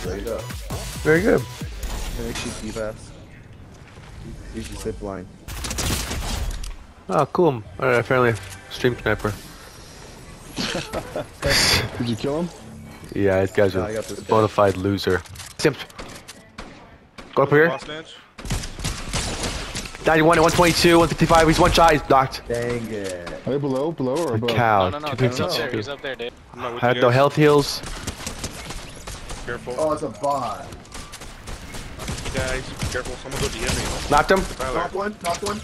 Straight up. Very good. It makes you keep ass. You should sit blind. Oh, ah, cool. Alright, apparently stream sniper. Did you kill him? Yeah, this guy's No, I a got this bona fide loser. Simp. Go up here. Boss Nance? 91, 122, 155. He's one shot. He's knocked. Dang it. Are they below, below, or The above? cow. No, no, no, Two he's up there. fifty-two. He's up there, Dave. I'm not with Had you no health heals. Careful. Oh, it's a bot. Guys, be careful. Someone go DM me. Knocked him. Tyler. Top one, top one.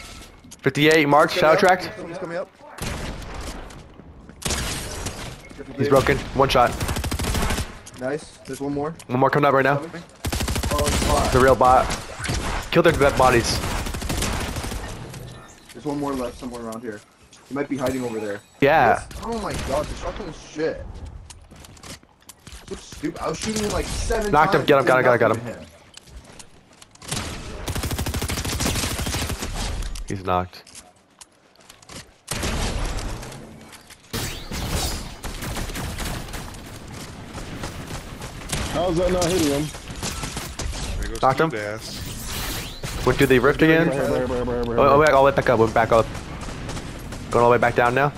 58 marked. Shadow Coming up. tracked. Someone's coming up. He's broken. One shot. Nice. There's one more. One more coming up right now. Oh, it's a bot. The real bot. Kill their dead bodies. There's one more left somewhere around here. He might be hiding over there. Yeah. Oh my god, the shotgun is shit. So stupid. I was shooting him like seven Knocked him, times. get him, got him, got him, got him. He's knocked. How's that not hitting him? There goes Knocked him. Steve ass. Went through the rift again. Right here, right right here, right here. Oh, oh, wait, all the way back up. Went back up. Going all the way back down now.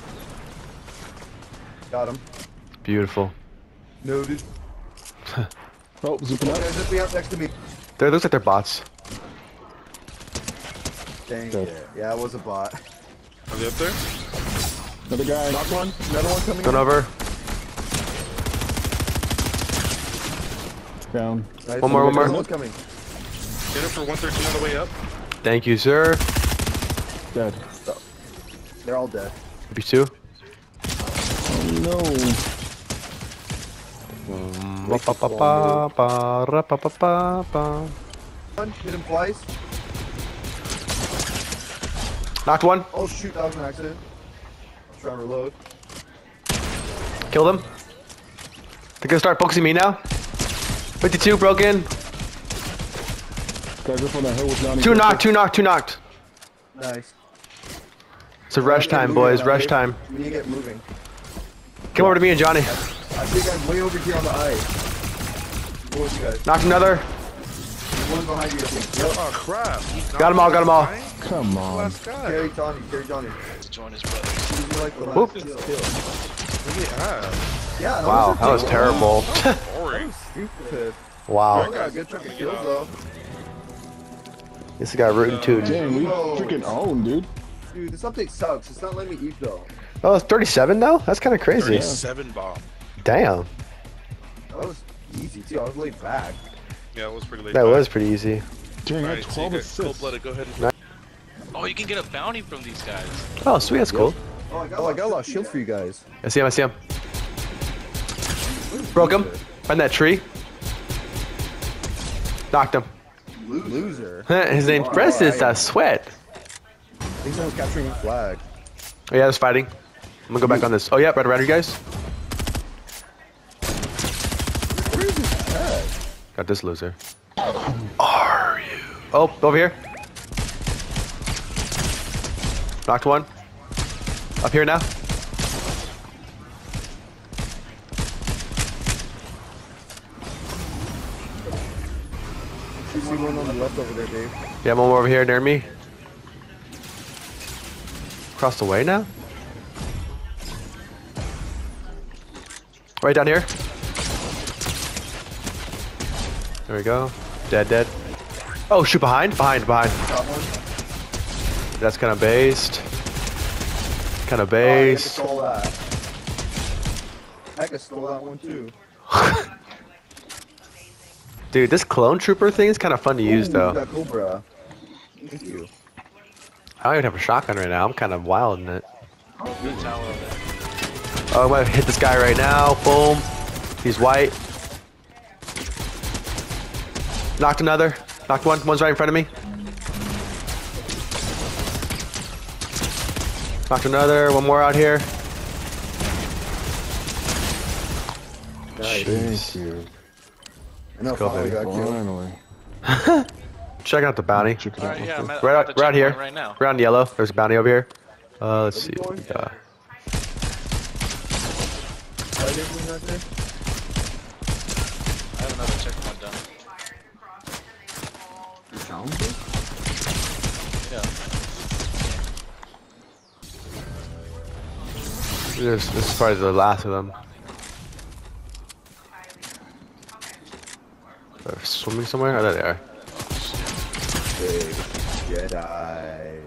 Got him. Beautiful. Noted. Oh, zipping up. Guys, just be out next to me. They looks like they're bots. Dang Good. it. Yeah, it was a bot. Are they up there? Another guy. Knocked one. Another one coming Going in. over. Down. Nice. One more, one more. Another one's coming. Get it for 113 on the way up. Thank you, sir. Dead. They're all dead. Maybe two. Oh no. Hit him twice. Knocked one. Oh shoot, that was an accident. I'm trying to reload. Kill him. They're gonna start focusing me now. 52 broken. Guys up on that hill with Nani. Two knocked, two knocked, two knocked. Nice. It's a rush time, boys. Rush time. We need to get moving. Come over to me and Johnny. I think I'm way over here on the ice. What you guys? Knocked another. There's one behind you. I think. Yep. Oh crap. He's Got 'em all, got 'em all. Come on. Last guy. Carry Johnny. Carry Johnny. To join his brothers. He's like the Whoop. last kill. Look at that. Yeah. Wow, that was terrible. Boring. Stupid. I wow. got a good chunk of kills though. This guy rooting too. Damn, we freaking own, dude. Dude, this update sucks. It's not letting me eat though. Oh, it's 37 though? That's kind of crazy. 37 bomb. Damn. That was easy too. I was laid back. Yeah, it was pretty late. That was pretty easy. Dang, I Alright, had so 12 got assists. cold-blooded. Go ahead and Oh, you can get a bounty from these guys. Oh, sweet. That's cool. Oh, I got, oh, I got a lot of shields for you guys. I see him. I see him. Broke him. Find that tree. Knocked him. Loser. His name's Wow, Preston. I- uh, Sweat. I think someone's capturing a flag. Oh, yeah, there's fighting. I'm gonna go back on this. Oh, yeah, right around you guys. Where is his tag? Got this loser. Are you? Oh, over here. Knocked one. Up here now. You see one on the left over there, Dave. Yeah, one more over here near me. Across the way now? Right down here. There we go. Dead, dead. Oh, shoot behind, behind, behind. That's kind of based. Kind of Oh, based. stole that. Hecka stole that one too. Dude, this clone trooper thing is kind of fun to use though. That Cobra. Thank you. I don't even have a shotgun right now. I'm kind of wild in it. Good tower over there. Oh, I'm gonna hit this guy right now. Boom. He's white. Knocked another. Knocked one. One's right in front of me. Knocked another. One more out here. Nice. Thank you. I know go, finally baby. got. Finally. Check out the bounty. Check it All out. right, yeah, Right out, at the right out here. checkpoint right now. Right yellow. There's a bounty over here. Uh, let's see. what we got. Are they doing that there? I have another yeah. This, this is probably the last of them. They're swimming somewhere? Oh, there they are. Big Jedi.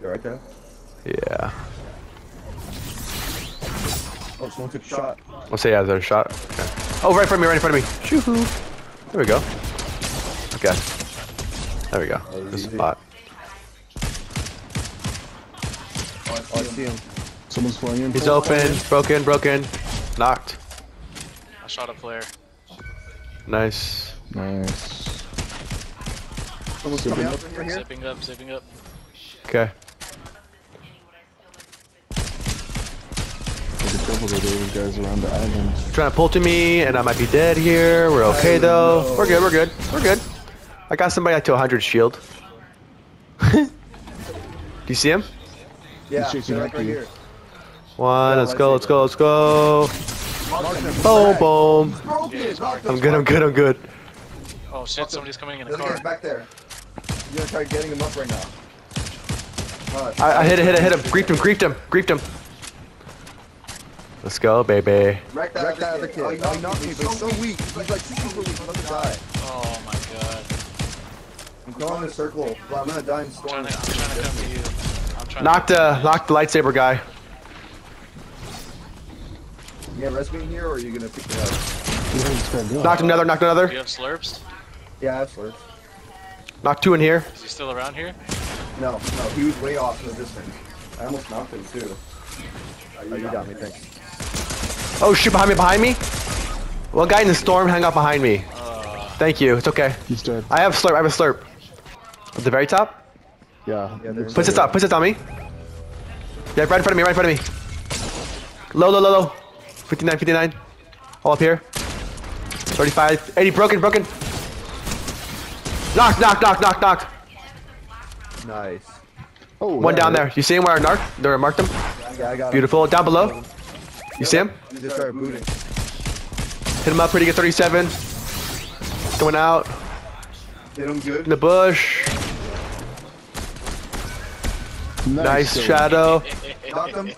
You right there? Yeah. Oh, someone took a shot. I'll say yeah, there's a shot. Okay. Oh, right in front of me, right in front of me. Shoo-hoo. There we go. Okay. There we go. Oh, this is a spot. Oh, I see him. Someone's flying in. He's open, broken, broken, knocked. I shot a player. Nice. Nice. Someone's coming out from here. Zipping up, zipping up. Okay. There's a couple of those guys around the island. Trying to pull to me, and I might be dead here. We're okay though. We're good. We're good. We're good. I got somebody up to 100 shield. Do you see him? Yeah, He's chasing like right here. One. Let's let's go. Let's go. Let's go. Mark them. Boom. Boom. Broken. Knock those I'm good. I'm good. I'm good. Oh shit, somebody's coming in a There's a car. back there. You're gonna try getting him up right now. I, I hit him, Hit it. Hit him. Griefed him. Griefed him. Griefed him. Let's go, baby. Wreck that, Wreck that other kid. Oh, he knocked me, but he's so weak. He's like super weak. I'm about to die. Oh my god. I'm going in a circle, but I'm gonna die in I'm trying to, I'm trying to come to you. I'm trying Knocked to uh, knocked the lightsaber guy. You got res me here, or are you gonna pick me up? Where did this guy go? Knocked another. Knocked Do another. you have slurps? Yeah, I have slurs. Knocked two in here. Is he still around here? No, no, he was way off in the distance. I almost knocked him too. Oh, you got me, thanks. Oh shit! Behind me. Behind me. One guy in the storm hang out behind me. Thank you. It's okay. He's dead. I have slurp. I have a slurp. At the very top. Yeah. Yeah, there's- Push this up. Push this on me. Yeah, right in front of me. Right in front of me. Low, low, low, low. 59, 59. All up here. 35, 80. Broken, broken. Knock, knock, knock, knock, knock. Nice. Oh, One yeah, down there. You see him where I marked? Where I marked him? Yeah, I got him. Beautiful. Down below. You see him? He just started booting. Hit him up pretty good. 37. Going out. Hit him good. In the bush. Nice kill. shadow. Him.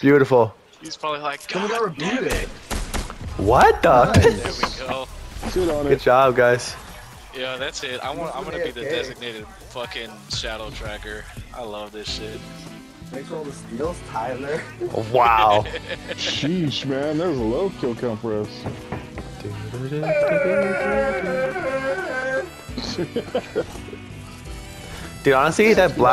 Beautiful. He's probably like, Someone God got damn rebooted. it. What the? There we go. Sit on Good it. job, guys. Yeah, that's it. I want. I'm gonna be the designated fucking shadow tracker. I love this shit. Thanks for all the steals, Tyler. Wow. Sheesh, man. There's a low kill count for us. Dude, honestly, that black.